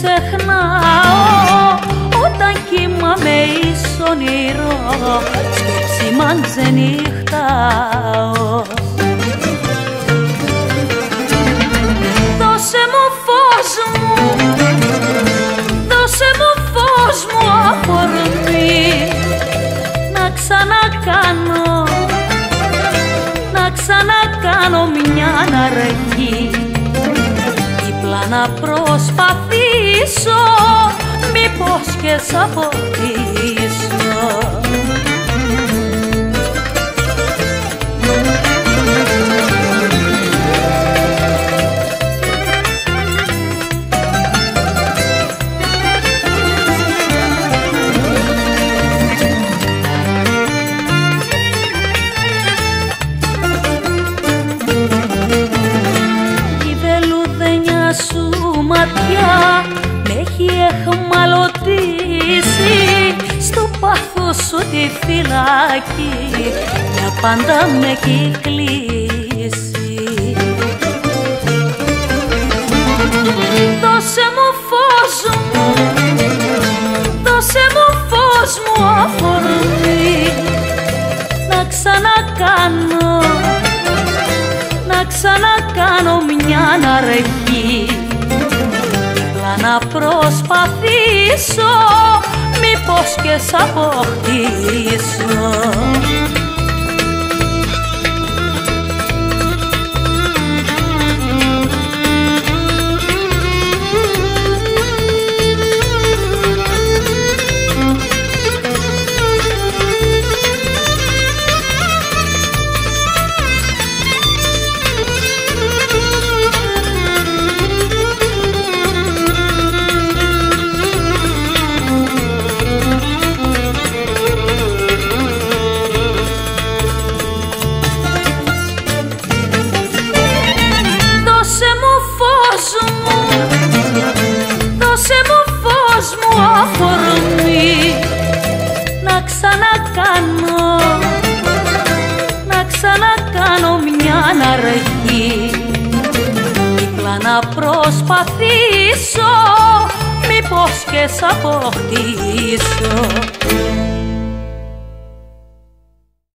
σε ξεχνάω. Όταν κοιμάμαι εις όνειρο σκέψη μ' ξενυχτάω Δώσε μου φως μου, δώσε μου φως μου αφορμή να ξανακάνω, να ξανακάνω μια αργή δίπλα να προσπαθήσω. Μήπως και σ' αποκτήσω ματιά με έχει εχμαλωτήσει. Στο πάθος σου τη φυλακή για πάντα με έχει κλείσει. Δώσε μου φως μου, δώσε μου φως μου αφορμή. Να ξανακάνω να ξανακάνω μια αργή να προσπαθήσω μήπως και σ' αποκτήσω ξανακάνω. Να ξανακάνω μια αργή δίπλα να προσπαθήσω μήπως και σ' αποκτήσω